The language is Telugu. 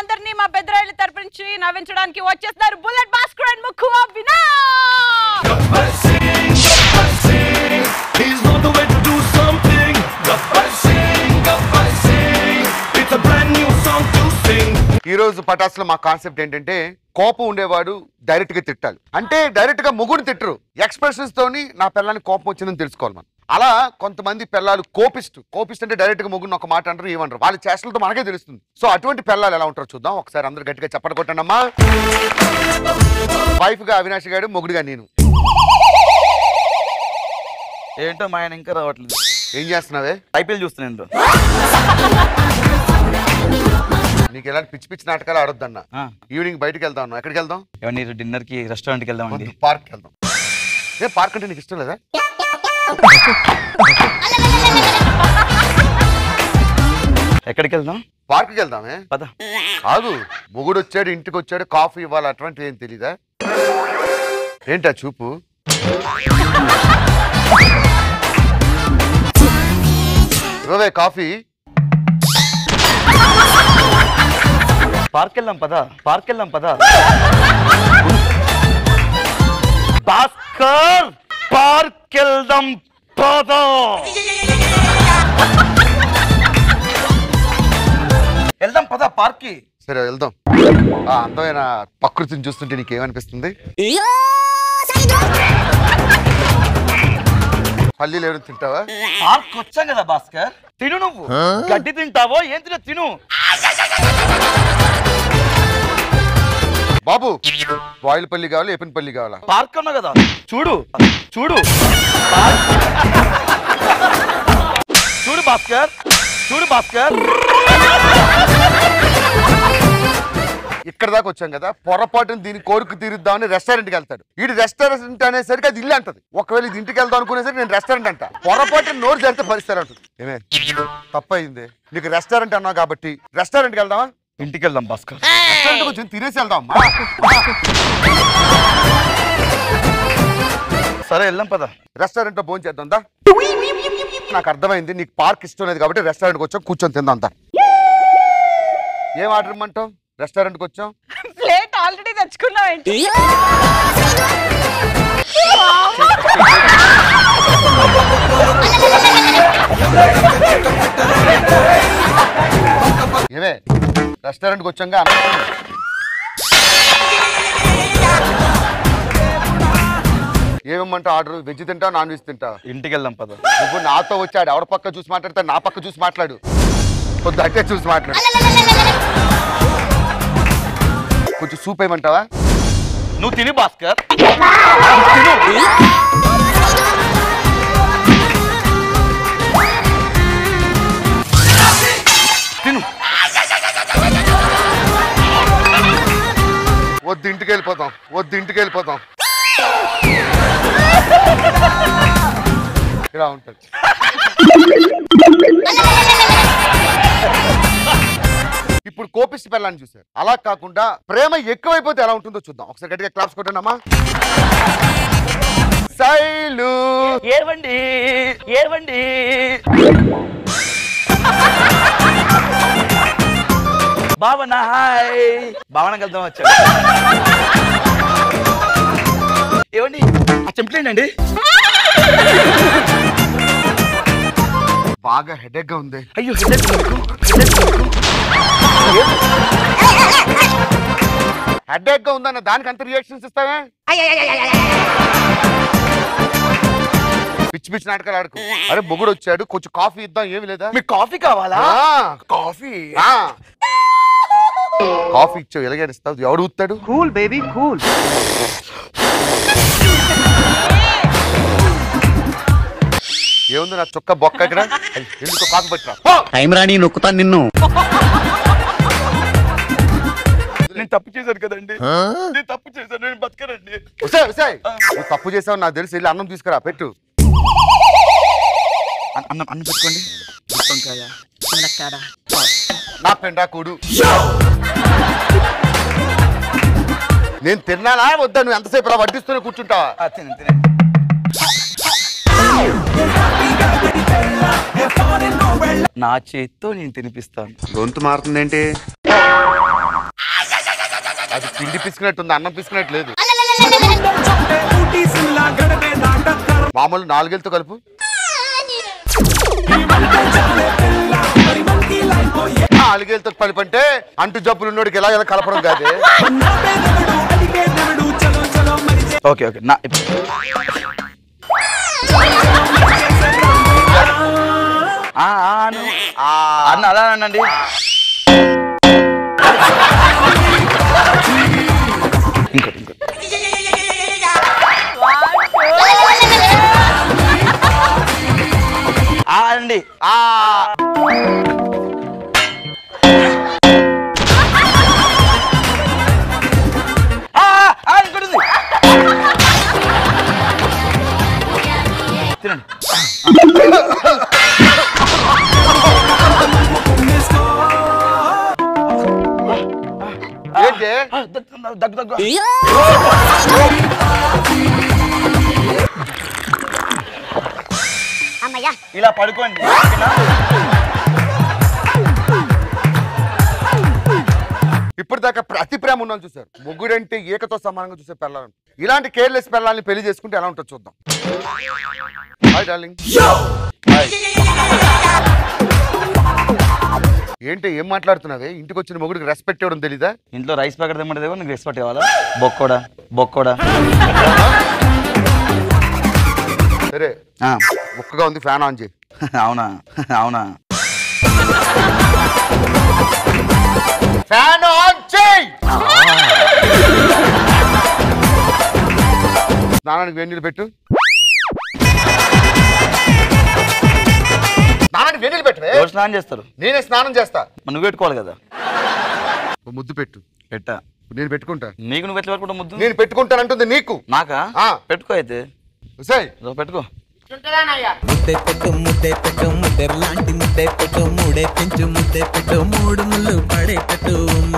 అందరినీ మా బెదరాయిల తరపు నుంచి నవ్వించడానికి వచ్చేస్తున్నారు బుల్లెట్ భాస్కర్ అండ్ ముక్కు వినా He's not the way to do something. Gabbar Singh, Gabbar Singh. It's a brand new song to sing. ఈ రోజు పటాసులో మా కాన్సెప్ట్ ఏంటంటే కోపం ఉండేవాడు డైరెక్ట్గా తిట్టాలి అంటే డైరెక్ట్గా ముగ్గురు తిట్టరు ఎక్స్ప్రెషన్స్ తోని నా పిల్లానికి కోపం వచ్చిందని తెలుసుకోవాలి మనం అలా కొంతమంది పిల్లలు కోపిస్ట్ కోపిస్ట్ అంటే డైరెక్ట్గా ముగ్గురు ఒక మాట అంటారు ఏమంటారు? వాళ్ళ చేష్టలతో మనకే తెలుస్తుంది. సో అటువంటి పిల్లలు ఎలా ఉంటారో చూద్దాం. ఒకసారి అందరు గట్టిగా చెప్పండి కొట్టండి అమ్మా వైఫ్గా అవినాష్ గారు మొగుడుగా నేను. ఏంటో మా ఆయన ఇంకా రావట్లేదు. ఏం చేస్తున్నావే? ఐపీఎల్ చూస్తున్నాను నీకు ఎలాంటి పిచ్చి పిచ్చి నాటకాలు ఆడొద్దన్న. ఈవినింగ్ బయటకు ఉన్నాం ఎక్కడికి వెళ్దాం? ఏమన్నా డిన్నర్కి రెస్టారెంట్కి వద్దు, పార్క్ వెళ్దాం. ఏ పార్క్ అంటే నీకు ఇష్టం లేదా? ఎక్కడికి వెళ్దాం పార్క్కి వెళ్దామే పద. ఆగు మొగుడు వచ్చాడు ఇంటికి వచ్చాడు కాఫీ ఇవ్వాలి అటువంటి ఏం తెలీదా? ఏంటా చూపు? ఇవ్వవే కాఫీ. పార్క్ వెళ్దాం పద. పార్క్ వెళ్దాం పద. భాస్కర్ పార్క్ వెళ్దాం పద వెళ్దాం పద పార్క్కి సరే వెళ్దాం. ఆ అందమైన ప్రకృతిని చూస్తుంటే నీకేమనిపిస్తుంది? పల్లీలు ఎవరు తింటావా? పార్క్ వచ్చాం కదా భాస్కర్. తిను నువ్వు. గడ్డి తింటావో ఏం తినో తిను. బాబు బాయిల్ పల్లి కావాలా ఏపిన పల్లి కావాలా? పార్క్ అన్నా కదా. చూడు చూడు. చూడు భాస్కర్ చూడు భాస్కర్. ఇక్కడ దాకా వచ్చాం కదా పొరపాటున దీని కోరిక తీరుద్దామని రెస్టారెంట్కి వెళ్తాడు. వీడు రెస్టారెంట్ అనేసరికి అది ఇల్లు అంటది. ఒకవేళ ఇది ఇంటికి వెళ్దాం అనుకునేసరికి నేను రెస్టారెంట్ అంట. పొరపాటున నోరు జరిగితే పరిస్థితి అంటుంది ఏమే? తప్పయింది నీకు రెస్టారెంట్ అన్నావు కాబట్టి రెస్టారెంట్కి వెళ్దామా? ఇంటికి వెళ్దాం భాస్కర్. రెస్టారెంట్ కొంచెం తినేసి వెళ్దాం. సరే వెళ్దాం పద. రెస్టారెంట్లో భోజనం చేద్దాం దా. నాకు అర్థమైంది నీకు పార్క్ ఇష్టం లేదు కాబట్టి రెస్టారెంట్కి వచ్చాం కూర్చొని తిందాం దా. ఏం ఆర్డర్ ఇమ్మంటావు? రెస్టారెంట్కి వచ్చాం? ప్లేట్ ఆల్రెడీ తెచ్చుకున్నావు రెస్టారెంట్కి వచ్చాక. ఏమేమంటావు ఆర్డర్? వెజ్ తింటావు నాన్ వెజ్ తింటావు? ఇంటికి వెళ్దాం పద. నువ్వు నాతో వచ్చాడు ఎవరి పక్క చూసి మాట్లాడితే నా పక్క చూసి మాట్లాడు. కొద్ది అట్టే చూసి మాట్లాడు. కొంచెం సూప్ ఏమంటావా? నువ్వు తిని భాస్కర్. ఇలా ఉంటాడు. ఇప్పుడు కోపిస్ట్ పిల్లని చూశారు. అలా కాకుండా ప్రేమ ఎక్కువైపోతే ఎలా ఉంటుందో చూద్దాం. ఒకసారి గట్టిగా క్లాప్స్ కొట్టండమ్మా. శైలు. ఏర్వండి ఏర్వండి. భావన హాయ్. భావన కలుద్దాం వచ్చా. ఏమండి ఆ చెంపలేండి బాగా హెడేక్గా ఉంది. అయ్యో? హెడేక్గా ఉందన్న దానికి అంత రియాక్షన్స్ ఇస్తావే? పిచ్చి పిచ్చి నాటకాలు ఆడుకో. అరే బొగుడు వచ్చాడు కొంచెం కాఫీ ఇద్దాం ఏమి లేదా? మీకు కాఫీ కావాలా? ఆ, కాఫీ. ఆ. కాఫీ ఇచ్చావు ఎలాగైనా ఇస్తావు. ఎవడు ఊతాడు కూల్ బేబీ కూల్. ఏముంది నా చొక్క బొక్క ఇక్కడ? ఎందుకో పట్టురా. టైం రాని నొక్కుతాను నిన్ను. నేను తప్పు చేశాను కదండి. నేను తప్పు చేశాను నేను బతకనండి. ఉసేయ్, ఉసేయ్. నువ్వు తప్పు చేసావు నాకు తెలిసి. వెళ్ళి అన్నం తీసుకురా పెట్టు. అన్న- అన్నం పెట్టుకోండి. వంకాయ ములక్కాడ నా పెండాకుడు నేను తిన్నానా వద్దా? నువ్వు ఎంతసేపు ఇలా వడ్డిస్తూనే కూర్చుంటావా? తినండి నా చేత్తో నేను తినిపిస్తాను. గొంతు మారుతుందేంటి? అది పిండి పిసికినట్టుంది అన్నం పిసికినట్టు లేదు మామూలు నాలుగేళ్ళతో కలుపు. నాలుగేళ్ళతో కలుపు అంటే అంటు జబ్బులు ఉన్నోడికి ఎలా ఎలా కలపడం కాదు? ఓకే ఓకే నా ఆ, అన్న అలా అనండి. ఇంకోటి ఇంకోటి ఆ. అండి ఆ, ఆ, తినండి. దగ్గు దగ్గు. ఇలా పడుకోండి. ఓకేనా? ఇప్పుడు దాకా అతి ప్రేమ ఉన్నాను చూసారు ముగ్గుడంటే ఏకతో సమానంగా చూసే పిల్లలను ఇలాంటి కేర్లెస్ పిల్లల్ని పెళ్ళి చేసుకుంటే ఎలా ఉంటుందో చూద్దాం. హాయ్ డార్లింగ్ ఏంటి ఏం మాట్లాడుతున్నావే? ఇంటికి వచ్చిన మొగుడికి రెస్పెక్ట్ ఇవ్వడం తెలీదా? ఇంట్లో రైస్ ప్యాకెట్ తెమ్మంటే నీకు రెస్పెక్ట్ కావాలా బొక్కోడా బొక్కోడా. సరే ఆ, ఒక్కగా ఉంది ఫ్యాన్ ఆన్ చేయి. అవునా? అవునా? ఫ్యాన్ ఆన్ చేయి! స్నానానికి వేడి నీళ్ళు పెట్టు. నీళ్ళు పెట్టవే. ఎవరు స్నానం చేస్తారు? నేనే స్నానం చేస్తా. మరి నువ్వు పెట్టుకోవాలి కదా. ఓ ముద్దు పెట్టు. పెట్టా. నేను పెట్టుకుంటా. నీకు నువ్వు ఎట్లా పెట్టుకుంటావు ముద్దు? నేను పెట్టుకుంటానంటుంది నీకు. నాకా? ఆ. పెట్టుకో అయితే. సై ఇదో పెట్టుకో. ముద్దే పెట్టు ముద్దే పెట్టు ముద్దెర్ లాంటి ముద్దే పెట్టు మూడే పెంచు ముద్దే పెట్టు మూడు ముళ్ళు పడే పెట్టు అమ్మ.